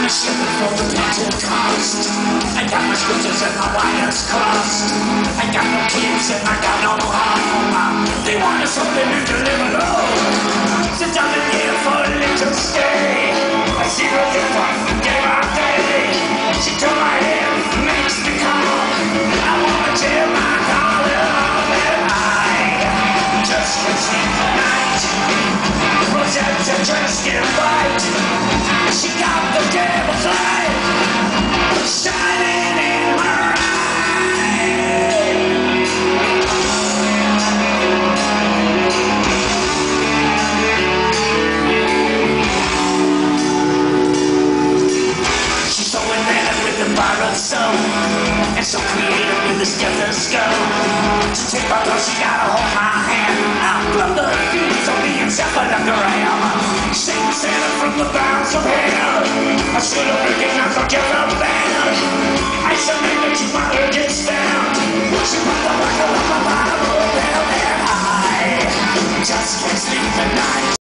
I'm a punishing for the total cost. I got my scooters and my wires crossed. Pirate soul And so creative with the stethoscope. To take my love, she gotta hold my hand. I'm from the feelings of the encephalogram Satan Santa from the bounds of hell. I should have recognized the killer